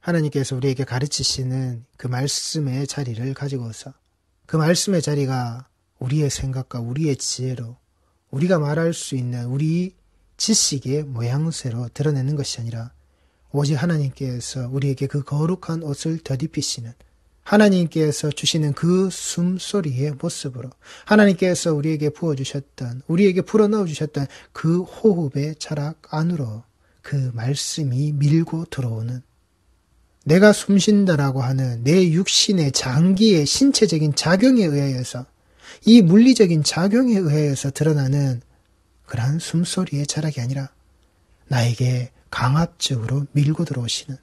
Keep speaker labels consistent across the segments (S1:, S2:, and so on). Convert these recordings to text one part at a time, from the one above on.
S1: 하나님께서 우리에게 가르치시는 그 말씀의 자리를 가지고서 그 말씀의 자리가 우리의 생각과 우리의 지혜로 우리가 말할 수 있는 우리 지식의 모양새로 드러내는 것이 아니라 오직 하나님께서 우리에게 그 거룩한 옷을 덧입히시는 하나님께서 주시는 그 숨소리의 모습으로 하나님께서 우리에게 부어주셨던 우리에게 불어넣어 주셨던 그 호흡의 자락 안으로 그 말씀이 밀고 들어오는 내가 숨쉰다라고 하는 내 육신의 장기의 신체적인 작용에 의하여서 이 물리적인 작용에 의하여서 드러나는 그러한 숨소리의 자락이 아니라 나에게 강압적으로 밀고 들어오시는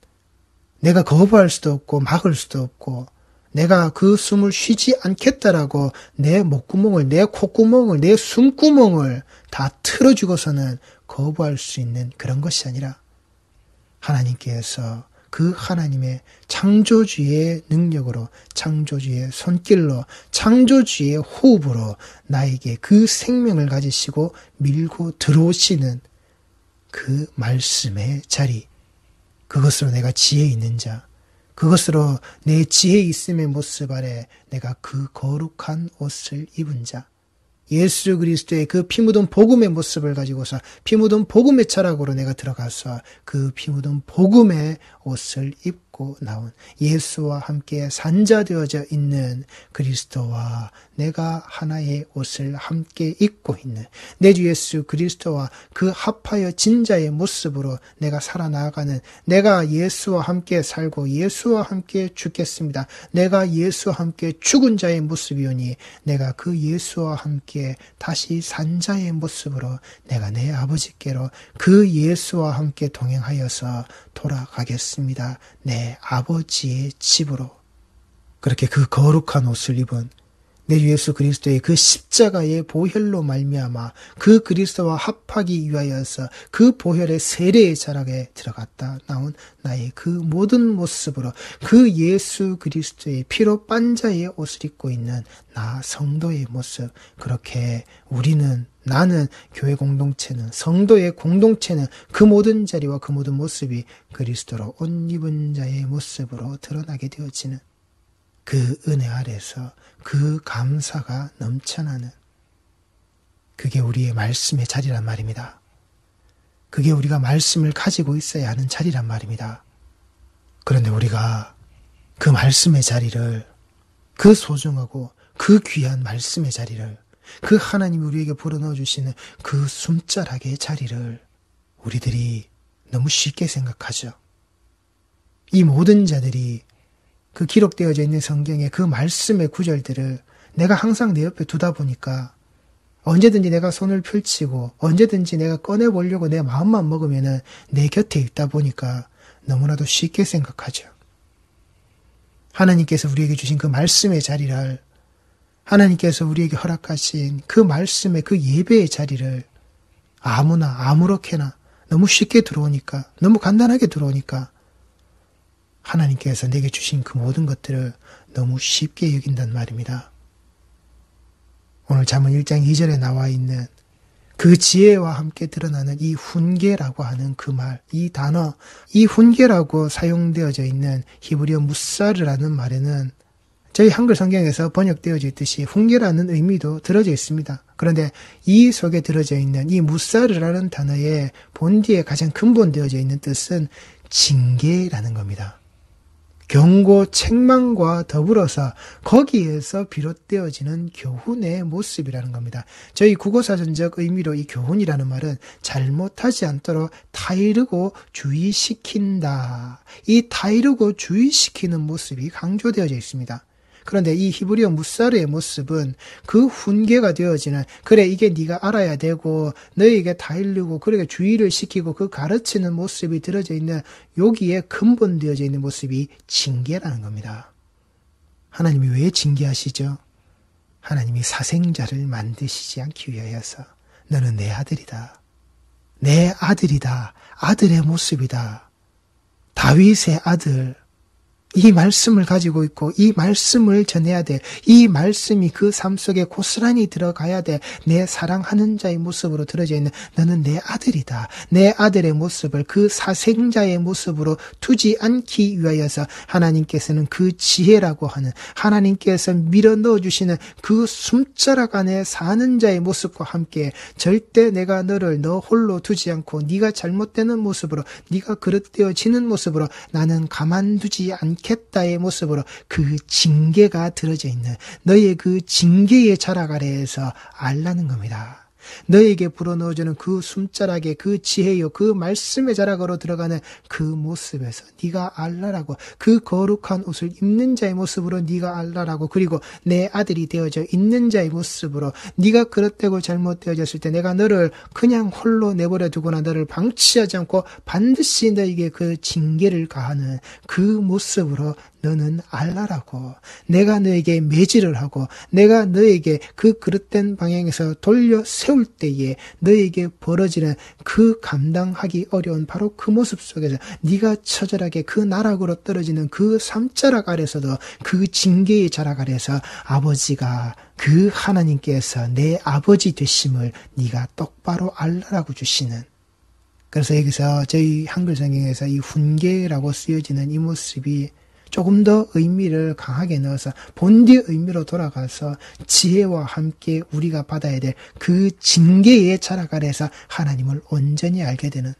S1: 내가 거부할 수도 없고 막을 수도 없고 내가 그 숨을 쉬지 않겠다라고 내 목구멍을 내 콧구멍을 내 숨구멍을 다 틀어주고서는 거부할 수 있는 그런 것이 아니라 하나님께서 그 하나님의 창조주의 능력으로, 창조주의 손길로, 창조주의 호흡으로 나에게 그 생명을 가지시고 밀고 들어오시는 그 말씀의 자리. 그것으로 내가 지혜 있는 자. 그것으로 내 지혜 있음의 모습 아래 내가 그 거룩한 옷을 입은 자. 예수 그리스도의 그 피 묻은 복음의 모습을 가지고서 피 묻은 복음의 철학으로 내가 들어가서 그 피 묻은 복음의 옷을 입고 나온 예수와 함께 산자되어져 있는 그리스도와 내가 하나의 옷을 함께 입고 있는 내 주 예수 그리스도와 그 합하여 진자의 모습으로 내가 살아나가는 내가 예수와 함께 살고 예수와 함께 죽겠습니다. 내가 예수와 함께 죽은 자의 모습이오니 내가 그 예수와 함께 다시 산 자의 모습으로 내가 내 아버지께로 그 예수와 함께 동행하여서 돌아가겠습니다. 내 아버지의 집으로. 그렇게 그 거룩한 옷을 입은 내 예수 그리스도의 그 십자가의 보혈로 말미암아 그 그리스도와 합하기 위하여서 그 보혈의 세례의 자락에 들어갔다. 나온 나의 그 모든 모습으로 그 예수 그리스도의 피로 빤자의 옷을 입고 있는 나 성도의 모습. 그렇게 우리는 나는 교회 공동체는 성도의 공동체는 그 모든 자리와 그 모든 모습이 그리스도로 옷 입은 자의 모습으로 드러나게 되어지는 그 은혜 아래서 그 감사가 넘쳐나는 그게 우리의 말씀의 자리란 말입니다. 그게 우리가 말씀을 가지고 있어야 하는 자리란 말입니다. 그런데 우리가 그 말씀의 자리를 그 소중하고 그 귀한 말씀의 자리를 그 하나님이 우리에게 불어넣어 주시는 그 숨자락의 자리를 우리들이 너무 쉽게 생각하죠. 이 모든 자들이 그 기록되어져 있는 성경의 그 말씀의 구절들을 내가 항상 내 옆에 두다 보니까 언제든지 내가 손을 펼치고 언제든지 내가 꺼내 보려고 내 마음만 먹으면은 내 곁에 있다 보니까 너무나도 쉽게 생각하죠. 하나님께서 우리에게 주신 그 말씀의 자리를 하나님께서 우리에게 허락하신 그 말씀의 그 예배의 자리를 아무나 아무렇게나 너무 쉽게 들어오니까 너무 간단하게 들어오니까 하나님께서 내게 주신 그 모든 것들을 너무 쉽게 여긴단 말입니다. 오늘 잠언 1장 2절에 나와 있는 그 지혜와 함께 드러나는 이 훈계라고 하는 그 말, 이 단어, 이 훈계라고 사용되어져 있는 히브리어 무사르라는 말에는 저희 한글 성경에서 번역되어져 있듯이 훈계라는 의미도 들어져 있습니다. 그런데 이 속에 들어져 있는 이 무사르라는 단어의 본디에 가장 근본되어져 있는 뜻은 징계라는 겁니다. 경고, 책망과 더불어서 거기에서 비롯되어지는 교훈의 모습이라는 겁니다. 저희 국어사전적 의미로 이 교훈이라는 말은 잘못하지 않도록 타이르고 주의시킨다. 이 타이르고 주의시키는 모습이 강조되어져 있습니다. 그런데 이 히브리어 무사르의 모습은 그 훈계가 되어지는 그래 이게 네가 알아야 되고 너에게 다일르고 그렇게 주의를 시키고 그 가르치는 모습이 들어져 있는 여기에 근본 되어져 있는 모습이 징계라는 겁니다. 하나님이 왜 징계하시죠? 하나님이 사생자를 만드시지 않기 위하여서 너는 내 아들이다. 내 아들이다. 아들의 모습이다. 다윗의 아들. 이 말씀을 가지고 있고 이 말씀을 전해야 돼. 이 말씀이 그 삶 속에 고스란히 들어가야 돼. 내 사랑하는 자의 모습으로 들어져 있는 너는 내 아들이다. 내 아들의 모습을 그 사생자의 모습으로 두지 않기 위하여서 하나님께서는 그 지혜라고 하는 하나님께서 밀어 넣어 주시는 그 숨자락 안에 사는 자의 모습과 함께 절대 내가 너를 너 홀로 두지 않고 네가 잘못되는 모습으로 네가 그릇되어지는 모습으로 나는 가만두지 않 않겠다의 모습으로 그 징계가 들어져 있는 너의 그 징계의 자락 아래에서 알라는 겁니다. 너에게 불어넣어주는 그 숨자락에 그 지혜요 그 말씀의 자락으로 들어가는 그 모습에서 네가 알라라고 그 거룩한 옷을 입는 자의 모습으로 네가 알라라고 그리고 내 아들이 되어져 있는 자의 모습으로 네가 그릇되고 잘못되어졌을 때 내가 너를 그냥 홀로 내버려 두거나 너를 방치하지 않고 반드시 너에게 그 징계를 가하는 그 모습으로 너는 알라라고 내가 너에게 매질을 하고 내가 너에게 그 그릇된 방향에서 돌려 세울 때에 너에게 벌어지는 그 감당하기 어려운 바로 그 모습 속에서 네가 처절하게 그 나락으로 떨어지는 그 삼자락 아래서도 그 징계의 자락 아래서 아버지가 그 하나님께서 내 아버지 되심을 네가 똑바로 알라라고 주시는. 그래서 여기서 저희 한글 성경에서 이 훈계라고 쓰여지는 이 모습이 조금 더 의미를 강하게 넣어서 본디의 의미로 돌아가서 지혜와 함께 우리가 받아야 될 그 징계의 자락 아래서 하나님을 온전히 알게 되는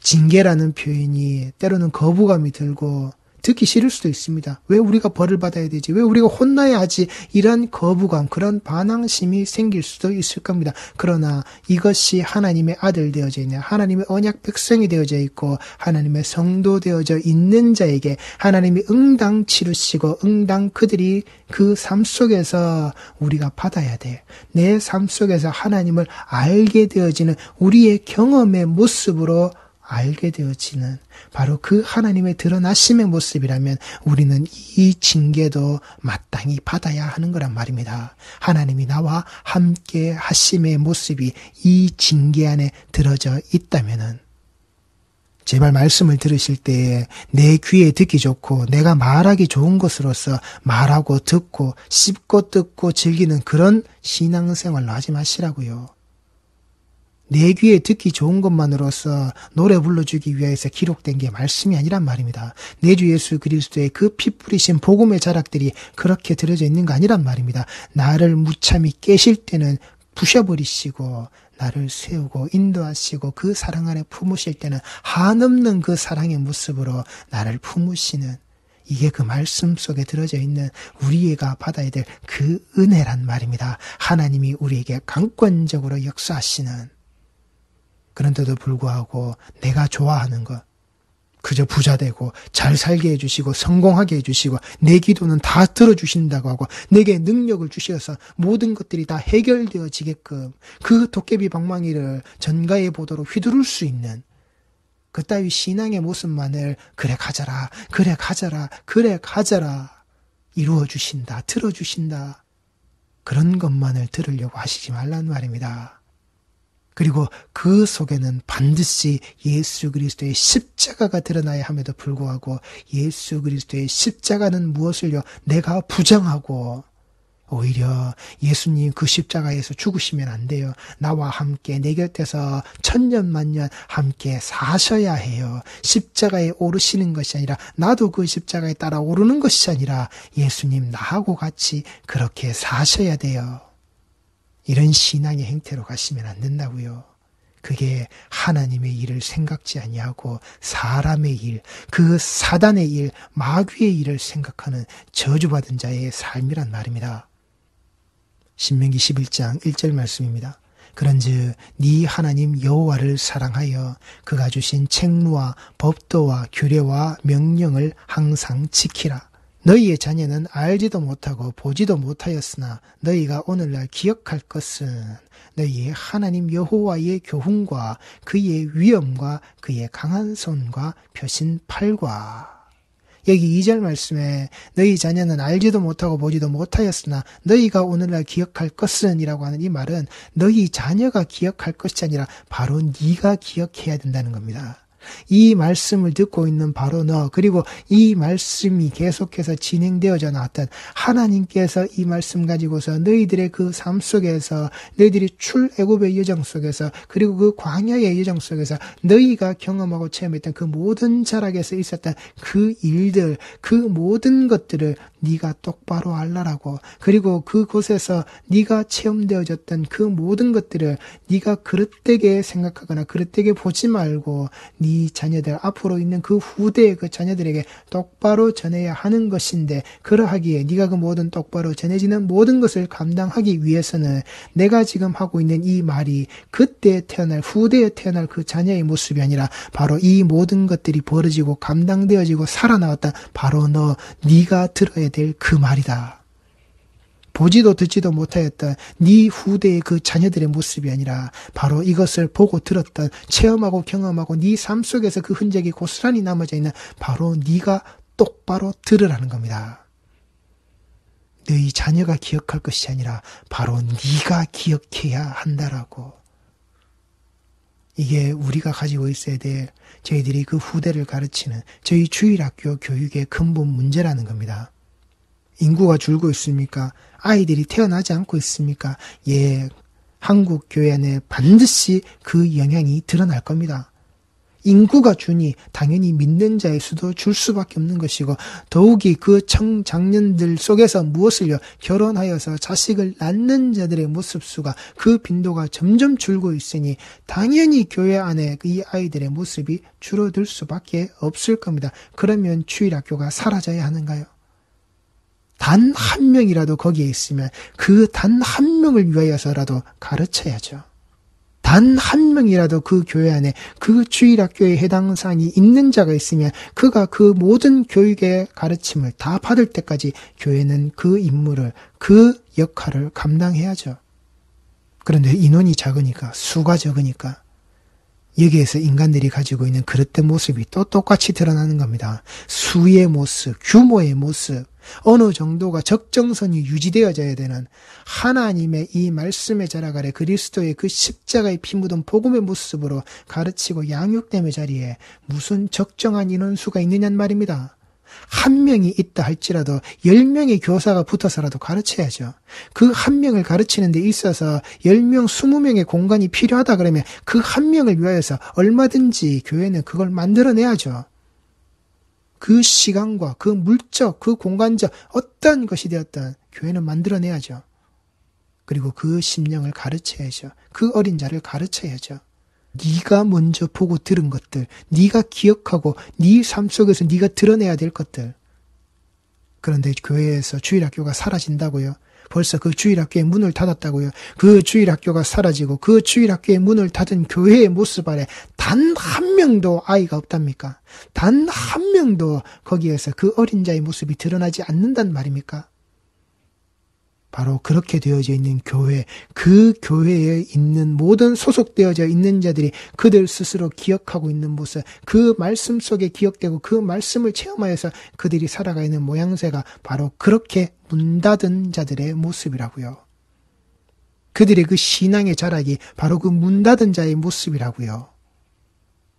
S1: 징계라는 표현이 때로는 거부감이 들고 듣기 싫을 수도 있습니다. 왜 우리가 벌을 받아야 되지? 왜 우리가 혼나야 하지? 이런 거부감, 그런 반항심이 생길 수도 있을 겁니다. 그러나 이것이 하나님의 아들 되어져 있는 하나님의 언약 백성이 되어져 있고 하나님의 성도 되어져 있는 자에게 하나님이 응당 치르시고 응당 그들이 그 삶 속에서 우리가 받아야 돼. 내 삶 속에서 하나님을 알게 되어지는 우리의 경험의 모습으로 알게 되어지는 바로 그 하나님의 드러나심의 모습이라면 우리는 이 징계도 마땅히 받아야 하는 거란 말입니다. 하나님이 나와 함께 하심의 모습이 이 징계 안에 들어져 있다면은 제발 말씀을 들으실 때에 내 귀에 듣기 좋고 내가 말하기 좋은 것으로서 말하고 듣고 씹고 뜯고 즐기는 그런 신앙생활로 하지 마시라고요. 내 귀에 듣기 좋은 것만으로서 노래 불러주기 위해서 기록된 게 말씀이 아니란 말입니다. 내 주 예수 그리스도의 그 피 뿌리신 복음의 자락들이 그렇게 들어져 있는 거 아니란 말입니다. 나를 무참히 깨실 때는 부셔버리시고 나를 세우고 인도하시고 그 사랑 안에 품으실 때는 한없는 그 사랑의 모습으로 나를 품으시는 이게 그 말씀 속에 들어져 있는 우리가 받아야 될 그 은혜란 말입니다. 하나님이 우리에게 강권적으로 역사하시는 그런데도 불구하고 내가 좋아하는 것, 그저 부자 되고 잘 살게 해주시고 성공하게 해주시고 내 기도는 다 들어주신다고 하고 내게 능력을 주셔서 모든 것들이 다 해결되어지게끔 그 도깨비 방망이를 전가의 보도로 휘두를 수 있는 그따위 신앙의 모습만을 그래 가져라 그래 가져라 그래 가져라 이루어 주신다 들어 주신다 그런 것만을 들으려고 하시지 말란 말입니다. 그리고 그 속에는 반드시 예수 그리스도의 십자가가 드러나야 함에도 불구하고 예수 그리스도의 십자가는 무엇을요? 내가 부정하고 오히려 예수님 그 십자가에서 죽으시면 안 돼요. 나와 함께 내 곁에서 천년 만년 함께 사셔야 해요. 십자가에 오르시는 것이 아니라 나도 그 십자가에 따라 오르는 것이 아니라 예수님 나하고 같이 그렇게 사셔야 돼요. 이런 신앙의 행태로 가시면 안 된다고요. 그게 하나님의 일을 생각지 아니하고 사람의 일, 그 사단의 일, 마귀의 일을 생각하는 저주받은 자의 삶이란 말입니다. 신명기 11장 1절 말씀입니다. 그런즉 네 하나님 여호와를 사랑하여 그가 주신 책무와 법도와 규례와 명령을 항상 지키라. 너희의 자녀는 알지도 못하고 보지도 못하였으나 너희가 오늘날 기억할 것은 너희의 하나님 여호와의 교훈과 그의 위엄과 그의 강한 손과 표신 팔과 여기 2절 말씀에 너희 자녀는 알지도 못하고 보지도 못하였으나 너희가 오늘날 기억할 것은 이라고 하는 이 말은 너희 자녀가 기억할 것이 아니라 바로 네가 기억해야 된다는 겁니다. 이 말씀을 듣고 있는 바로 너, 그리고 이 말씀이 계속해서 진행되어져 나왔던 하나님께서 이 말씀 가지고서 너희들의 그 삶 속에서 너희들이 출애굽의 여정 속에서 그리고 그 광야의 여정 속에서 너희가 경험하고 체험했던 그 모든 자락에서 있었던 그 일들, 그 모든 것들을 네가 똑바로 알라라고 그리고 그곳에서 네가 체험되어졌던 그 모든 것들을 네가 그릇되게 생각하거나 그릇되게 보지 말고 네 자녀들 앞으로 있는 그 후대의 그 자녀들에게 똑바로 전해야 하는 것인데 그러하기에 네가 그 모든 똑바로 전해지는 모든 것을 감당하기 위해서는 내가 지금 하고 있는 이 말이 그때 태어날 후대에 태어날 그 자녀의 모습이 아니라 바로 이 모든 것들이 벌어지고 감당되어지고 살아나왔다 바로 너 네가 들어야 될 그 말이다. 보지도 듣지도 못하였던 네 후대의 그 자녀들의 모습이 아니라 바로 이것을 보고 들었던 체험하고 경험하고 네 삶 속에서 그 흔적이 고스란히 남아져 있는 바로 네가 똑바로 들으라는 겁니다. 너희 자녀가 기억할 것이 아니라 바로 네가 기억해야 한다라고. 이게 우리가 가지고 있어야 될 저희들이 그 후대를 가르치는 저희 주일학교 교육의 근본 문제라는 겁니다. 인구가 줄고 있습니까? 아이들이 태어나지 않고 있습니까? 예, 한국 교회 안에 반드시 그 영향이 드러날 겁니다. 인구가 주니 당연히 믿는 자의 수도 줄 수밖에 없는 것이고 더욱이 그 청장년들 속에서 무엇을요 결혼하여서 자식을 낳는 자들의 모습 수가 그 빈도가 점점 줄고 있으니 당연히 교회 안에 이 아이들의 모습이 줄어들 수밖에 없을 겁니다. 그러면 주일학교가 사라져야 하는가요? 단 한 명이라도 거기에 있으면 그 단 한 명을 위하여서라도 가르쳐야죠. 단 한 명이라도 그 교회 안에 그 주일학교에 해당 사항이 있는 자가 있으면 그가 그 모든 교육의 가르침을 다 받을 때까지 교회는 그 임무를 그 역할을 감당해야죠. 그런데 인원이 작으니까 수가 적으니까 여기에서 인간들이 가지고 있는 그릇된 모습이 또 똑같이 드러나는 겁니다. 수의 모습, 규모의 모습, 어느 정도가 적정선이 유지되어져야 되는 하나님의 이 말씀의 자락 아래 그리스도의 그 십자가의 피 묻은 복음의 모습으로 가르치고 양육됨의 자리에 무슨 적정한 인원수가 있느냐는 말입니다. 한 명이 있다 할지라도 열 명의 교사가 붙어서라도 가르쳐야죠. 그 한 명을 가르치는 데 있어서 열 명, 스무 명의 공간이 필요하다 그러면 그 한 명을 위하여서 얼마든지 교회는 그걸 만들어내야죠. 그 시간과 그 물적, 그 공간적 어떤 것이 되었던 교회는 만들어내야죠. 그리고 그 심령을 가르쳐야죠. 그 어린 자를 가르쳐야죠. 네가 먼저 보고 들은 것들, 네가 기억하고 네 삶 속에서 네가 드러내야 될 것들. 그런데 교회에서 주일학교가 사라진다고요. 벌써 그 주일학교의 문을 닫았다고요. 그 주일학교가 사라지고 그 주일학교의 문을 닫은 교회의 모습 아래 단 한 명도 아이가 없답니까? 단 한 명도 거기에서 그 어린 자의 모습이 드러나지 않는단 말입니까? 바로 그렇게 되어져 있는 교회, 그 교회에 있는 모든 소속되어져 있는 자들이 그들 스스로 기억하고 있는 모습, 그 말씀 속에 기억되고 그 말씀을 체험하여서 그들이 살아가 있는 모양새가 바로 그렇게 문 닫은 자들의 모습이라고요. 그들의 그 신앙의 자락이 바로 그 문 닫은 자의 모습이라고요.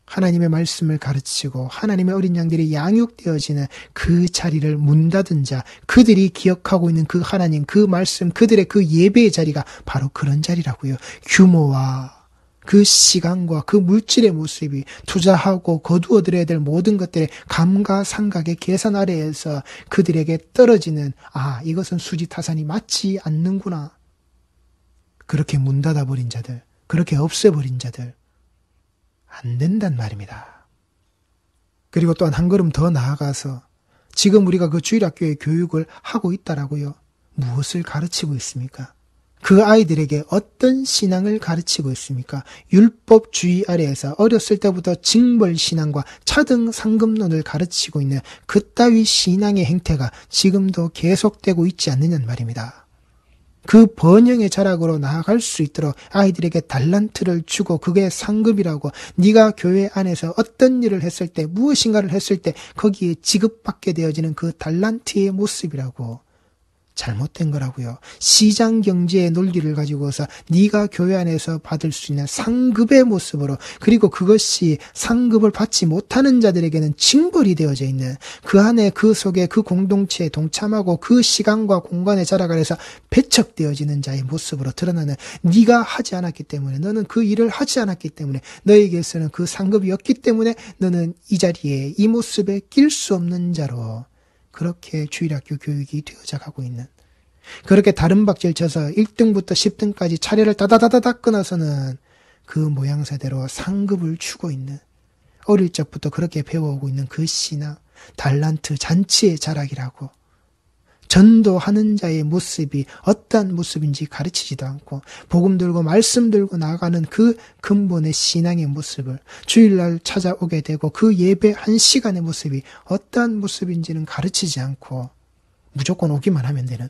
S1: 하나님의 말씀을 가르치고 하나님의 어린 양들이 양육되어지는 그 자리를 문 닫은 자, 그들이 기억하고 있는 그 하나님, 그 말씀, 그들의 그 예배의 자리가 바로 그런 자리라고요. 규모와 그 시간과 그 물질의 모습이 투자하고 거두어들여야 될 모든 것들의 감가상각의 계산 아래에서 그들에게 떨어지는 아 이것은 수지타산이 맞지 않는구나 그렇게 문 닫아버린 자들 그렇게 없애버린 자들 안 된단 말입니다. 그리고 또한 한 걸음 더 나아가서 지금 우리가 그 주일학교의 교육을 하고 있다라고요. 무엇을 가르치고 있습니까? 그 아이들에게 어떤 신앙을 가르치고 있습니까? 율법주의 아래에서 어렸을 때부터 징벌 신앙과 차등 상금론을 가르치고 있는 그따위 신앙의 행태가 지금도 계속되고 있지 않느냐는 말입니다. 그 번영의 자락으로 나아갈 수 있도록 아이들에게 달란트를 주고 그게 상급이라고 네가 교회 안에서 어떤 일을 했을 때 무엇인가를 했을 때 거기에 지급받게 되어지는 그 달란트의 모습이라고 잘못된 거라고요. 시장 경제의 논리를 가지고서 네가 교회 안에서 받을 수 있는 상급의 모습으로 그리고 그것이 상급을 받지 못하는 자들에게는 징벌이 되어져 있는 그 안에 그 속에 그 공동체에 동참하고 그 시간과 공간에 자라가려서 배척되어지는 자의 모습으로 드러나는 네가 하지 않았기 때문에 너는 그 일을 하지 않았기 때문에 너에게서는 그 상급이 없기 때문에 너는 이 자리에 이 모습에 낄 수 없는 자로 그렇게 주일학교 교육이 되어져 가고 있는. 그렇게 다른 박질 쳐서 1등부터 10등까지 차례를 다다다다닥 끊어서는 그 모양새대로 상급을 주고 있는 어릴 적부터 그렇게 배워오고 있는 그 씨나 달란트 잔치의 자락이라고 전도하는 자의 모습이 어떠한 모습인지 가르치지도 않고 복음 들고 말씀 들고 나가는 그 근본의 신앙의 모습을 주일날 찾아오게 되고 그 예배 한 시간의 모습이 어떠한 모습인지는 가르치지 않고 무조건 오기만 하면 되는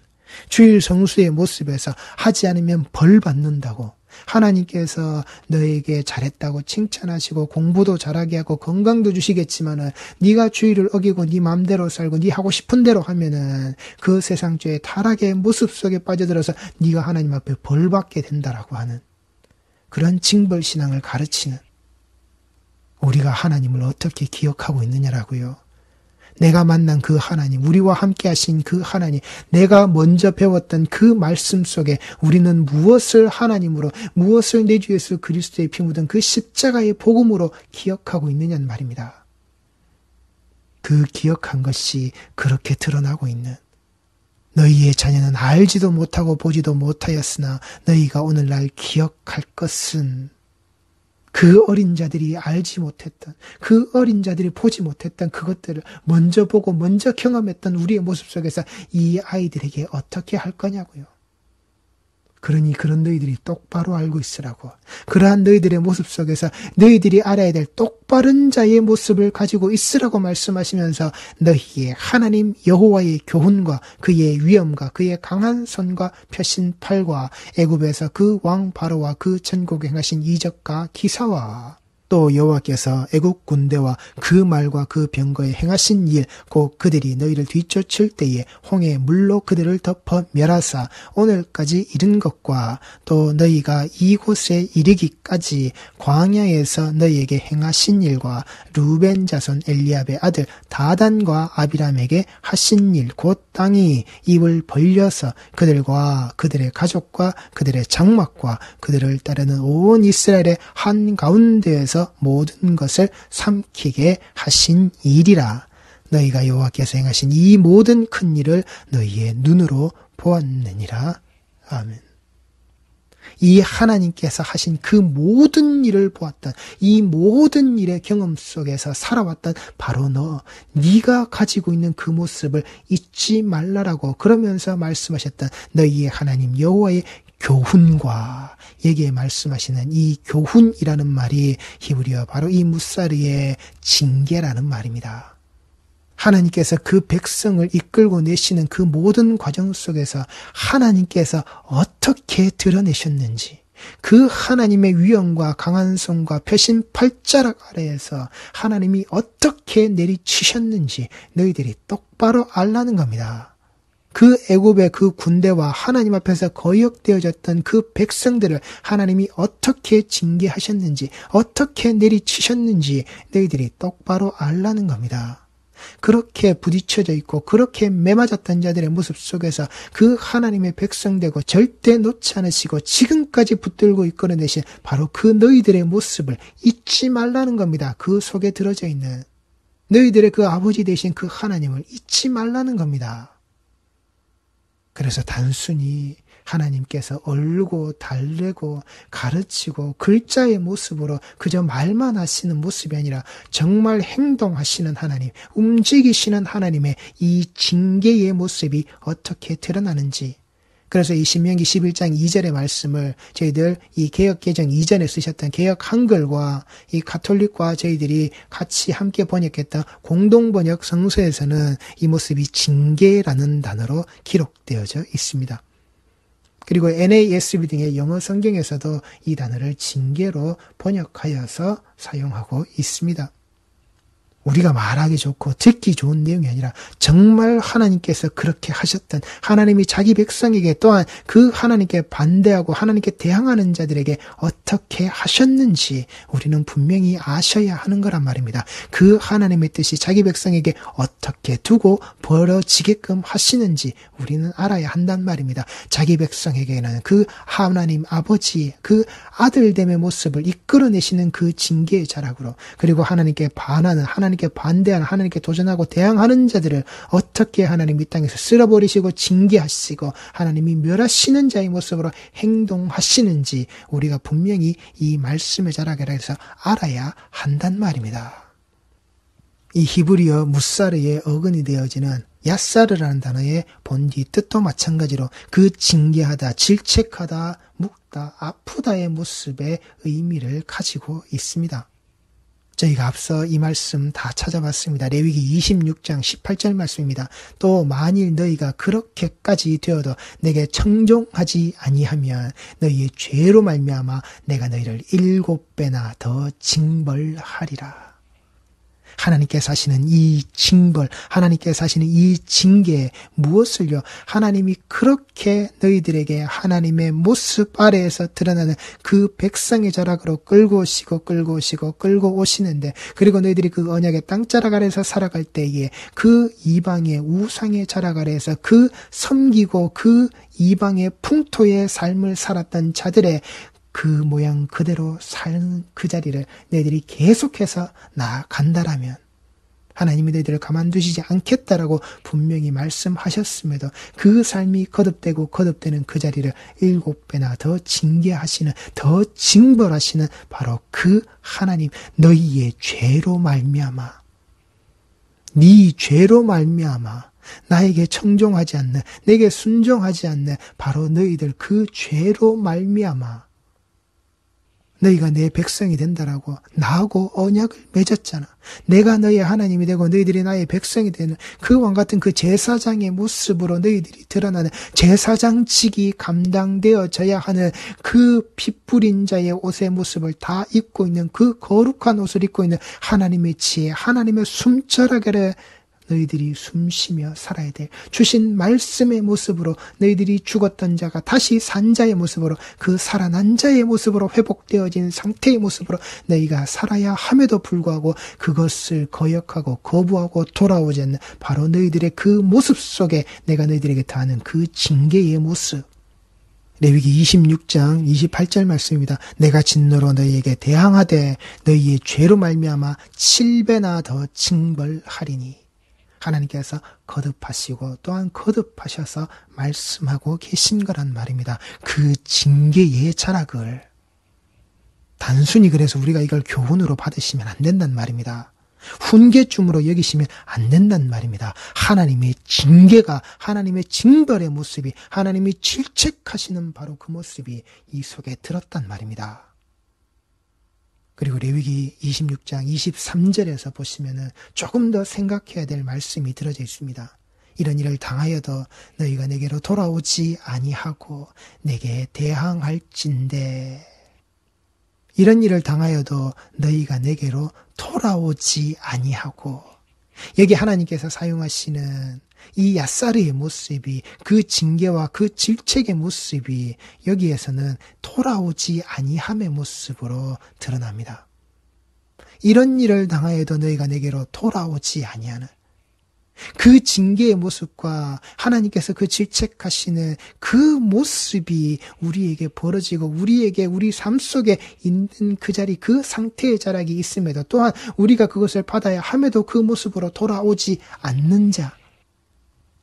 S1: 주일 성수의 모습에서 하지 않으면 벌 받는다고 하나님께서 너에게 잘했다고 칭찬하시고 공부도 잘하게 하고 건강도 주시겠지만은 네가 주의를 어기고 네 맘대로 살고 네 하고 싶은 대로 하면은 그 세상 죄의 타락의 모습 속에 빠져들어서 네가 하나님 앞에 벌 받게 된다라고 하는 그런 징벌 신앙을 가르치는 우리가 하나님을 어떻게 기억하고 있느냐라고요. 내가 만난 그 하나님, 우리와 함께 하신 그 하나님, 내가 먼저 배웠던 그 말씀 속에 우리는 무엇을 하나님으로, 무엇을 내 주 예수 그리스도의 피 묻은 그 십자가의 복음으로 기억하고 있느냐는 말입니다. 그 기억한 것이 그렇게 드러나고 있는 너희의 자녀는 알지도 못하고 보지도 못하였으나 너희가 오늘날 기억할 것은 그 어린 자들이 알지 못했던, 그 어린 자들이 보지 못했던 그것들을 먼저 보고 먼저 경험했던 우리의 모습 속에서 이 아이들에게 어떻게 할 거냐고요. 그러니 그런 너희들이 똑바로 알고 있으라고. 그러한 너희들의 모습 속에서 너희들이 알아야 될 똑바른 자의 모습을 가지고 있으라고 말씀하시면서 너희의 하나님 여호와의 교훈과 그의 위엄과 그의 강한 손과 펴신 팔과 애굽에서 그 왕 바로와 그 전국에 행하신 이적과 기사와 또 여호와께서 애국 군대와 그 말과 그 병거에 행하신 일, 곧 그들이 너희를 뒤쫓을 때에 홍해 물로 그들을 덮어 멸하사 오늘까지 이른 것과 또 너희가 이곳에 이르기까지 광야에서 너희에게 행하신 일과 루벤 자손 엘리압의 아들 다단과 아비람에게 하신 일, 곧 땅이 입을 벌려서 그들과 그들의 가족과 그들의 장막과 그들을 따르는 온 이스라엘의 한 가운데에서 모든 것을 삼키게 하신 일이라. 너희가 여호와께서 행하신 이 모든 큰 일을 너희의 눈으로 보았느니라. 아멘. 이 하나님께서 하신 그 모든 일을 보았던 이 모든 일의 경험 속에서 살아왔던 바로 너 네가 가지고 있는 그 모습을 잊지 말라라고 그러면서 말씀하셨던 너희의 하나님 여호와의 교훈과 얘기에 말씀하시는 이 교훈이라는 말이 히브리어 바로 이 무사르의 징계라는 말입니다. 하나님께서 그 백성을 이끌고 내시는 그 모든 과정 속에서 하나님께서 어떻게 드러내셨는지, 그 하나님의 위엄과 강한 손과 표신 팔자락 아래에서 하나님이 어떻게 내리치셨는지 너희들이 똑바로 알라는 겁니다. 그 애굽의 그 군대와 하나님 앞에서 거역되어졌던 그 백성들을 하나님이 어떻게 징계하셨는지, 어떻게 내리치셨는지 너희들이 똑바로 알라는 겁니다. 그렇게 부딪혀져 있고 그렇게 매맞았던 자들의 모습 속에서 그 하나님의 백성되고 절대 놓지 않으시고 지금까지 붙들고 이끌어 내신 바로 그 너희들의 모습을 잊지 말라는 겁니다. 그 속에 들어져 있는 너희들의 그 아버지 되신 그 하나님을 잊지 말라는 겁니다. 그래서 단순히 하나님께서 얼고 달래고 가르치고 글자의 모습으로 그저 말만 하시는 모습이 아니라 정말 행동하시는 하나님, 움직이시는 하나님의 이 징계의 모습이 어떻게 드러나는지 그래서 이 신명기 11장 2절의 말씀을 저희들 이 개혁 개정 이전에 쓰셨던 개혁 한글과 이 가톨릭과 저희들이 같이 함께 번역했던 공동 번역 성서에서는 이 모습이 징계라는 단어로 기록되어져 있습니다. 그리고 NASB 등의 영어 성경에서도 이 단어를 징계로 번역하여서 사용하고 있습니다. 우리가 말하기 좋고 듣기 좋은 내용이 아니라 정말 하나님께서 그렇게 하셨던 하나님이 자기 백성에게 또한 그 하나님께 반대하고 하나님께 대항하는 자들에게 어떻게 하셨는지 우리는 분명히 아셔야 하는 거란 말입니다. 그 하나님의 뜻이 자기 백성에게 어떻게 두고 벌어지게끔 하시는지 우리는 알아야 한단 말입니다. 자기 백성에게는 그 하나님 아버지 그 아들됨의 모습을 이끌어내시는 그 징계의 자락으로 그리고 하나님께 반하는 하나님 하나님께 반대하는 하나님께 도전하고 대항하는 자들을 어떻게 하나님 이 땅에서 쓸어버리시고 징계하시고 하나님이 멸하시는 자의 모습으로 행동하시는지 우리가 분명히 이 말씀의 자락에서 알아야 한단 말입니다. 이 히브리어 무사르의 어근이 되어지는 야사르라는 단어의 본디 뜻도 마찬가지로 그 징계하다, 질책하다, 묵다, 아프다의 모습의 의미를 가지고 있습니다. 저희가 앞서 이 말씀 다 찾아봤습니다. 레위기 26장 18절 말씀입니다. 또 만일 너희가 그렇게까지 되어도 내게 청종하지 아니하면 너희의 죄로 말미암아 내가 너희를 일곱 배나 더 징벌하리라. 하나님께서 하시는 이 징벌, 하나님께서 하시는 이 징계 무엇을요? 하나님이 그렇게 너희들에게 하나님의 모습 아래에서 드러나는 그 백성의 자락으로 끌고 오시고 끌고 오시고 끌고 오시는데 그리고 너희들이 그 언약의 땅자락 아래에서 살아갈 때에 그 이방의 우상의 자락 아래에서 그 섬기고 그 이방의 풍토의 삶을 살았던 자들의 그 모양 그대로 사는 그 자리를 너희들이 계속해서 나아간다라면 하나님이 너희들을 가만두시지 않겠다라고 분명히 말씀하셨음에도 그 삶이 거듭되고 거듭되는 그 자리를 일곱 배나 더 징계하시는 더 징벌하시는 바로 그 하나님 너희의 죄로 말미암아 네 죄로 말미암아 나에게 청종하지 않는 내게 순종하지 않는 바로 너희들 그 죄로 말미암아 너희가 내 백성이 된다라고 나하고 언약을 맺었잖아. 내가 너희의 하나님이 되고 너희들이 나의 백성이 되는 그와 같은 그 제사장의 모습으로 너희들이 드러나는 제사장직이 감당되어져야 하는 그 핏뿌린 자의 옷의 모습을 다 입고 있는 그 거룩한 옷을 입고 있는 하나님의 지혜, 하나님의 숨처라게를 너희들이 숨쉬며 살아야 돼. 주신 말씀의 모습으로 너희들이 죽었던 자가 다시 산 자의 모습으로 그 살아난 자의 모습으로 회복되어진 상태의 모습으로 너희가 살아야 함에도 불구하고 그것을 거역하고 거부하고 돌아오지 않는 바로 너희들의 그 모습 속에 내가 너희들에게 다하는 그 징계의 모습. 레위기 26장 28절 말씀입니다. 내가 진노로 너희에게 대항하되 너희의 죄로 말미암아 7배나 더 징벌하리니. 하나님께서 거듭하시고 또한 거듭하셔서 말씀하고 계신 거란 말입니다. 그 징계의 자락을 단순히 그래서 우리가 이걸 교훈으로 받으시면 안 된단 말입니다. 훈계쯤으로 여기시면 안 된단 말입니다. 하나님의 징계가 하나님의 징벌의 모습이 하나님이 질책하시는 바로 그 모습이 이 속에 들었단 말입니다. 그리고 레위기 26장 23절에서 보시면은 조금 더 생각해야 될 말씀이 들어져 있습니다. 이런 일을 당하여도 너희가 내게로 돌아오지 아니하고 내게 대항할진대 이런 일을 당하여도 너희가 내게로 돌아오지 아니하고 여기 하나님께서 사용하시는 이 야사르의 모습이 그 징계와 그 질책의 모습이 여기에서는 돌아오지 아니함의 모습으로 드러납니다. 이런 일을 당하여도 너희가 내게로 돌아오지 아니하는 그 징계의 모습과 하나님께서 그 질책하시는 그 모습이 우리에게 벌어지고 우리에게 우리 삶 속에 있는 그 자리 그 상태의 자락이 있음에도 또한 우리가 그것을 받아야 함에도 그 모습으로 돌아오지 않는 자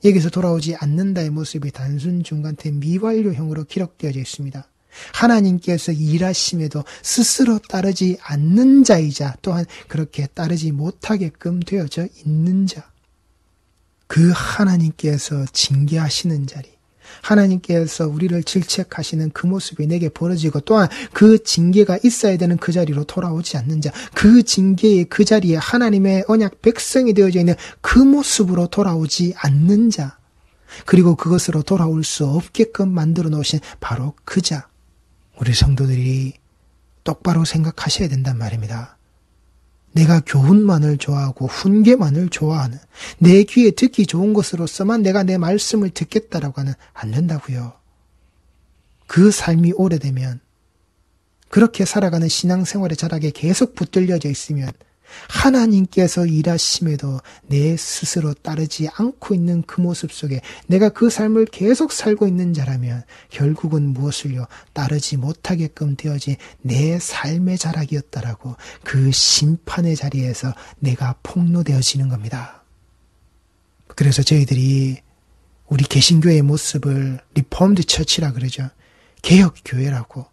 S1: 여기서 돌아오지 않는다의 모습이 단순 중간태 미완료형으로 기록되어져 있습니다. 하나님께서 일하심에도 스스로 따르지 않는 자이자 또한 그렇게 따르지 못하게끔 되어져 있는 자. 그 하나님께서 징계하시는 자리. 하나님께서 우리를 질책하시는 그 모습이 내게 벌어지고 또한 그 징계가 있어야 되는 그 자리로 돌아오지 않는 자, 그 징계의 그 자리에 하나님의 언약 백성이 되어져 있는 그 모습으로 돌아오지 않는 자, 그리고 그것으로 돌아올 수 없게끔 만들어 놓으신 바로 그 자, 우리 성도들이 똑바로 생각하셔야 된단 말입니다. 내가 교훈만을 좋아하고 훈계만을 좋아하는 내 귀에 듣기 좋은 것으로서만 내가 내 말씀을 듣겠다라고 하는 안 된다고요. 그 삶이 오래되면 그렇게 살아가는 신앙생활의 자락에 계속 붙들려져 있으면 하나님께서 일하심에도 내 스스로 따르지 않고 있는 그 모습 속에 내가 그 삶을 계속 살고 있는 자라면 결국은 무엇을요? 따르지 못하게끔 되어진 내 삶의 자락이었다라고 그 심판의 자리에서 내가 폭로되어지는 겁니다. 그래서 저희들이 우리 개신교의 모습을 Reformed Church라 그러죠. 개혁교회라고.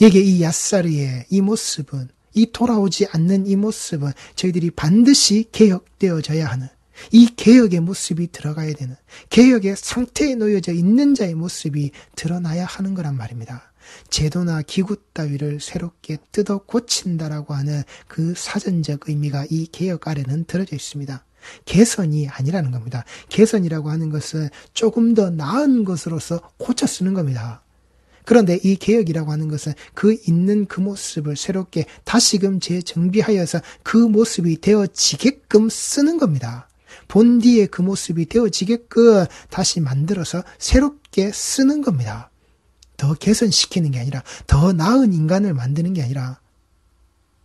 S1: 이게 이 야사르의 이 모습은 이 돌아오지 않는 이 모습은 저희들이 반드시 개혁되어져야 하는 이 개혁의 모습이 들어가야 되는 개혁의 상태에 놓여져 있는 자의 모습이 드러나야 하는 거란 말입니다. 제도나 기구 따위를 새롭게 뜯어 고친다라고 하는 그 사전적 의미가 이 개혁 아래는 들어져 있습니다. 개선이 아니라는 겁니다. 개선이라고 하는 것은 조금 더 나은 것으로서 고쳐 쓰는 겁니다. 그런데 이 개혁이라고 하는 것은 그 있는 그 모습을 새롭게 다시금 재정비하여서 그 모습이 되어지게끔 쓰는 겁니다. 본디의 그 모습이 되어지게끔 다시 만들어서 새롭게 쓰는 겁니다. 더 개선시키는 게 아니라 더 나은 인간을 만드는 게 아니라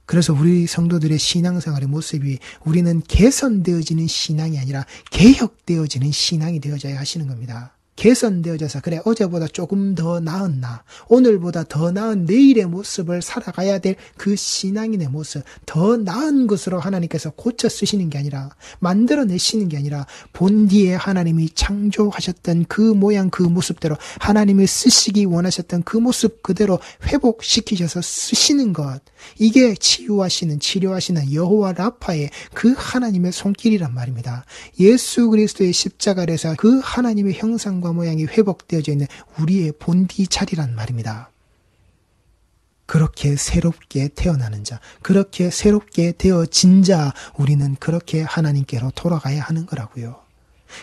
S1: 그래서 우리 성도들의 신앙생활의 모습이 우리는 개선되어지는 신앙이 아니라 개혁되어지는 신앙이 되어져야 하시는 겁니다. 개선되어져서 그래 어제보다 조금 더 나은 나 오늘보다 더 나은 내일의 모습을 살아가야 될 그 신앙인의 모습 더 나은 것으로 하나님께서 고쳐 쓰시는 게 아니라 만들어 내시는 게 아니라 본디에 하나님이 창조하셨던 그 모양 그 모습대로 하나님을 쓰시기 원하셨던 그 모습 그대로 회복시키셔서 쓰시는 것 이게 치유하시는 치료하시는 여호와 라파의 그 하나님의 손길이란 말입니다. 예수 그리스도의 십자가에서 그 하나님의 형상과 모양과 모양이 회복되어져 있는 우리의 본디 자리란 말입니다. 그렇게 새롭게 태어나는 자, 그렇게 새롭게 되어진 자, 우리는 그렇게 하나님께로 돌아가야 하는 거라고요.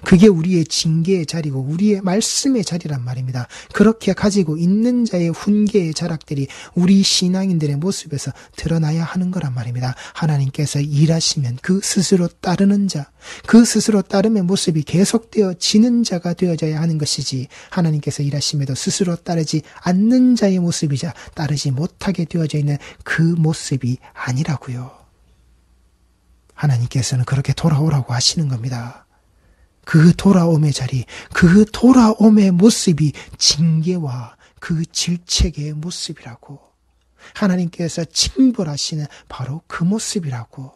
S1: 그게 우리의 징계의 자리고 우리의 말씀의 자리란 말입니다. 그렇게 가지고 있는 자의 훈계의 자락들이 우리 신앙인들의 모습에서 드러나야 하는 거란 말입니다. 하나님께서 일하시면 그 스스로 따르는 자, 그 스스로 따름의 모습이 계속되어 지는 자가 되어져야 하는 것이지 하나님께서 일하심에도 스스로 따르지 않는 자의 모습이자 따르지 못하게 되어져 있는 그 모습이 아니라고요. 하나님께서는 그렇게 돌아오라고 하시는 겁니다. 그 돌아옴의 자리, 그 돌아옴의 모습이 징계와 그 질책의 모습이라고. 하나님께서 징벌하시는 바로 그 모습이라고.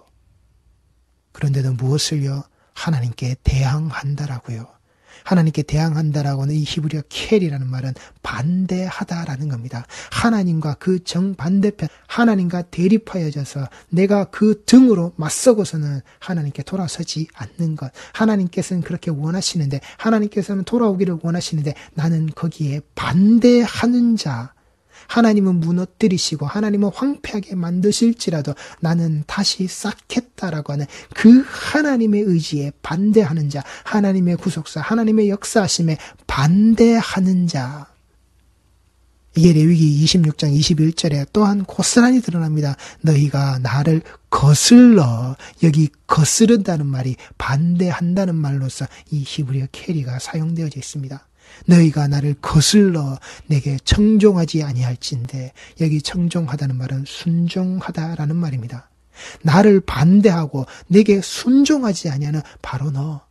S1: 그런데도 무엇을요? 하나님께 대항한다라고요. 하나님께 대항한다라고 하는 이 히브리어 켈이라는 말은 반대하다라는 겁니다. 하나님과 그 정반대편, 하나님과 대립하여져서 내가 그 등으로 맞서고서는 하나님께 돌아서지 않는 것. 하나님께서는 그렇게 원하시는데, 하나님께서는 돌아오기를 원하시는데, 나는 거기에 반대하는 자, 하나님은 무너뜨리시고 하나님은 황폐하게 만드실지라도 나는 다시 쌓겠다라고 하는 그 하나님의 의지에 반대하는 자, 하나님의 구속사, 하나님의 역사하심에 반대하는 자. 이게 레위기 26장 21절에 또한 고스란히 드러납니다. 너희가 나를 거슬러 여기 거스른다는 말이 반대한다는 말로서 이 히브리어 캐리가 사용되어져 있습니다. 너희가 나를 거슬러 내게 청종하지 아니할진데 여기 청종하다는 말은 순종하다라는 말입니다. 나를 반대하고 내게 순종하지 아니하는 바로 너.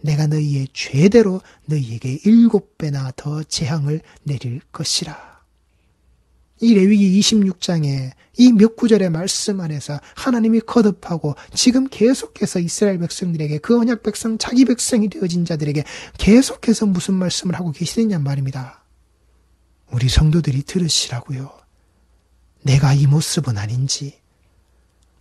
S1: 내가 너희의 죄대로 너희에게 일곱 배나 더 재앙을 내릴 것이라. 이 레위기 26장에 이 몇 구절의 말씀 안에서 하나님이 거듭하고 지금 계속해서 이스라엘 백성들에게 그 언약 백성 자기 백성이 되어진 자들에게 계속해서 무슨 말씀을 하고 계시느냐 말입니다. 우리 성도들이 들으시라고요. 내가 이 모습은 아닌지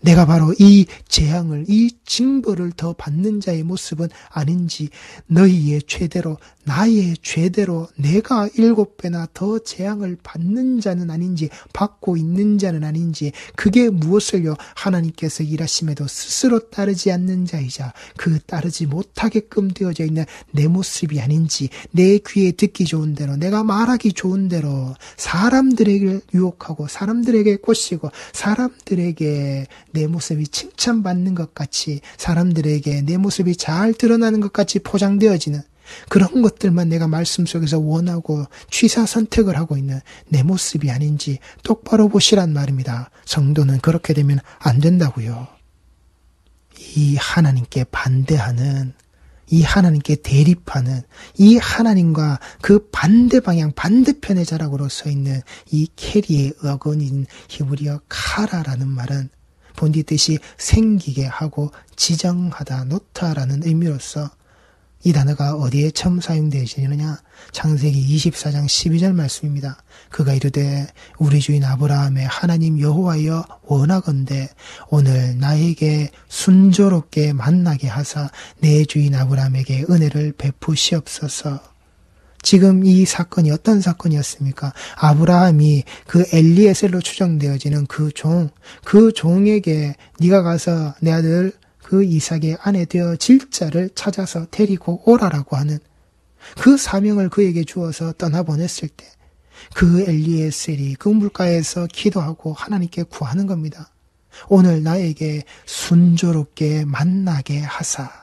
S1: 내가 바로 이 재앙을, 이 징벌을 더 받는 자의 모습은 아닌지, 너희의 죄대로, 나의 죄대로 내가 일곱 배나 더 재앙을 받는 자는 아닌지, 받고 있는 자는 아닌지, 그게 무엇을요? 하나님께서 일하심에도 스스로 따르지 않는 자이자, 그 따르지 못하게끔 되어져 있는 내 모습이 아닌지, 내 귀에 듣기 좋은 대로, 내가 말하기 좋은 대로, 사람들에게 유혹하고, 사람들에게 꼬시고, 사람들에게 내 모습이 칭찬받는 것 같이 사람들에게 내 모습이 잘 드러나는 것 같이 포장되어지는 그런 것들만 내가 말씀 속에서 원하고 취사 선택을 하고 있는 내 모습이 아닌지 똑바로 보시란 말입니다. 성도는 그렇게 되면 안 된다고요. 이 하나님께 반대하는 이 하나님께 대립하는 이 하나님과 그 반대 방향 반대편의 자락으로 서 있는 이 캐리의 어건인 히브리어 카라라는 말은 본디 뜻이 생기게 하고 지정하다 놓다라는 의미로서 이 단어가 어디에 처음 사용되시느냐? 창세기 24장 12절 말씀입니다. 그가 이르되 우리 주인 아브라함의 하나님 여호와여 원하건대 오늘 나에게 순조롭게 만나게 하사 내 주인 아브라함에게 은혜를 베푸시옵소서. 지금 이 사건이 어떤 사건이었습니까? 아브라함이 그 엘리에셀로 추정되어지는 그 종, 그 종에게 네가 가서 내 아들 그 이삭의 아내 되어 질자를 찾아서 데리고 오라라고 하는 그 사명을 그에게 주어서 떠나보냈을 때 그 엘리에셀이 그 물가에서 기도하고 하나님께 구하는 겁니다. 오늘 나에게 순조롭게 만나게 하사.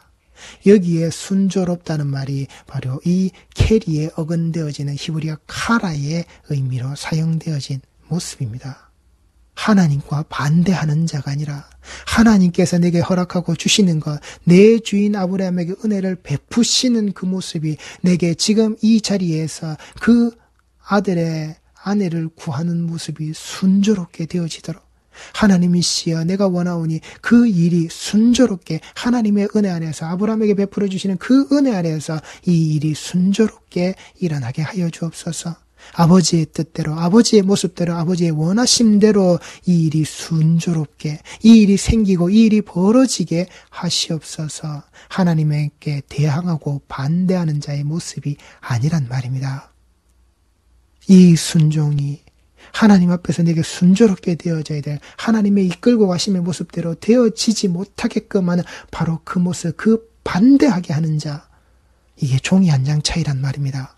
S1: 여기에 순조롭다는 말이 바로 이 캐리에 어근되어지는 히브리어 카라의 의미로 사용되어진 모습입니다. 하나님과 반대하는 자가 아니라 하나님께서 내게 허락하고 주시는 것, 내 주인 아브라함에게 은혜를 베푸시는 그 모습이 내게 지금 이 자리에서 그 아들의 아내를 구하는 모습이 순조롭게 되어지도록 하나님이시여 내가 원하오니 그 일이 순조롭게 하나님의 은혜 안에서 아브라함에게 베풀어 주시는 그 은혜 안에서 이 일이 순조롭게 일어나게 하여 주옵소서. 아버지의 뜻대로, 아버지의 모습대로, 아버지의 원하심대로 이 일이 순조롭게, 이 일이 생기고 이 일이 벌어지게 하시옵소서 하나님에게 대항하고 반대하는 자의 모습이 아니란 말입니다. 이 순종이 하나님 앞에서 내게 순조롭게 되어져야 될 하나님의 이끌고 가심의 모습대로 되어지지 못하게끔 하는 바로 그 모습, 그 반대하게 하는 자. 이게 종이 한 장 차이란 말입니다.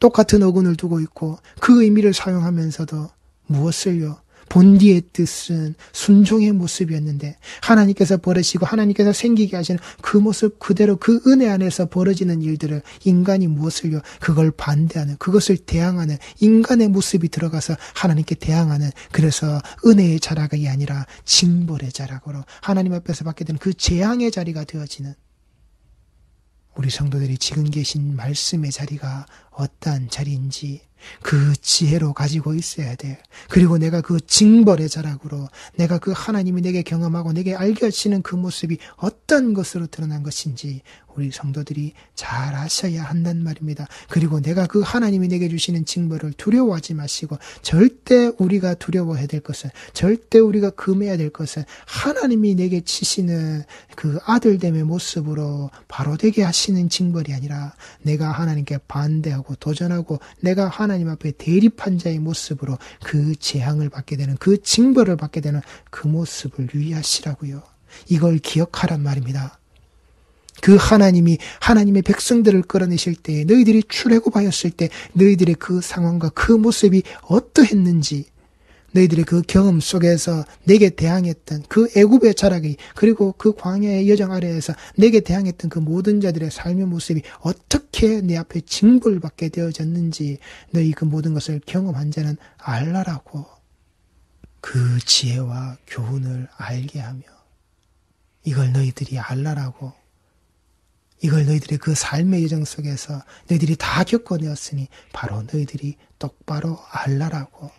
S1: 똑같은 어근을 두고 있고 그 의미를 사용하면서도 무엇을요? 본디의 뜻은 순종의 모습이었는데 하나님께서 버리시고 하나님께서 생기게 하시는 그 모습 그대로 그 은혜 안에서 벌어지는 일들을 인간이 무엇을요? 그걸 반대하는 그것을 대항하는 인간의 모습이 들어가서 하나님께 대항하는 그래서 은혜의 자락이 아니라 징벌의 자락으로 하나님 앞에서 받게 되는 그 재앙의 자리가 되어지는 우리 성도들이 지금 계신 말씀의 자리가 어떠한 자리인지 그 지혜로 가지고 있어야 돼. 그리고 내가 그 징벌의 자락으로 내가 그 하나님이 내게 경험하고 내게 알게 하시는 그 모습이 어떤 것으로 드러난 것인지 우리 성도들이 잘 아셔야 한단 말입니다. 그리고 내가 그 하나님이 내게 주시는 징벌을 두려워하지 마시고 절대 우리가 두려워해야 될 것은 절대 우리가 금해야 될 것은 하나님이 내게 치시는 그 아들됨의 모습으로 바로 되게 하시는 징벌이 아니라 내가 하나님께 반대하고 도전하고 내가 하나님 앞에 대립한 자의 모습으로 그 재앙을 받게 되는 그 징벌을 받게 되는 그 모습을 유의하시라고요. 이걸 기억하란 말입니다. 그 하나님이 하나님의 백성들을 끌어내실 때 너희들이 출애굽하였을 때 너희들의 그 상황과 그 모습이 어떠했는지 너희들의 그 경험 속에서 내게 대항했던 그 애굽의 자락이 그리고 그 광야의 여정 아래에서 내게 대항했던 그 모든 자들의 삶의 모습이 어떻게 내 앞에 징벌받게 되어졌는지 너희 그 모든 것을 경험한 자는 알라라고 그 지혜와 교훈을 알게 하며 이걸 너희들이 알라라고 이걸 너희들의 그 삶의 여정 속에서 너희들이 다 겪어내었으니 바로 너희들이 똑바로 알라라고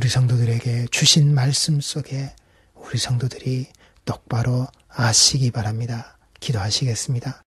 S1: 우리 성도들에게 주신 말씀 속에 우리 성도들이 똑바로 아시기 바랍니다. 기도하시겠습니다.